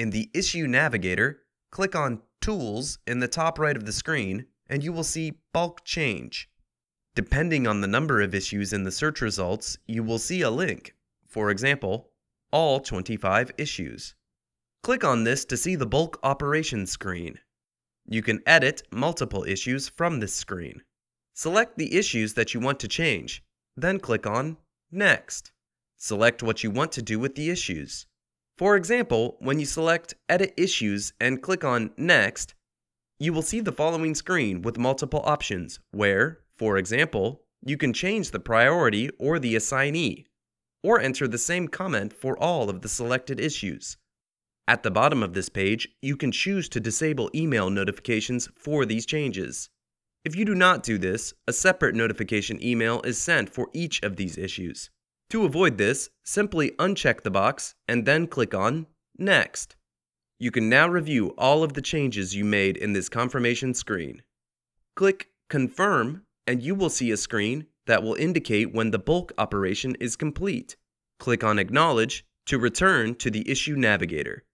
In the Issue Navigator, click on Tools in the top right of the screen and you will see Bulk Change. Depending on the number of issues in the search results, you will see a link. For example, all 25 issues. Click on this to see the bulk operations screen. You can edit multiple issues from this screen. Select the issues that you want to change, then click on Next. Select what you want to do with the issues. For example, when you select Edit Issues and click on Next, you will see the following screen with multiple options where, for example, you can change the priority or the assignee, or enter the same comment for all of the selected issues. At the bottom of this page, you can choose to disable email notifications for these changes. If you do not do this, a separate notification email is sent for each of these issues. To avoid this, simply uncheck the box and then click on Next. You can now review all of the changes you made in this confirmation screen. Click Confirm and you will see a screen that will indicate when the bulk operation is complete. Click on Acknowledge to return to the Issue Navigator.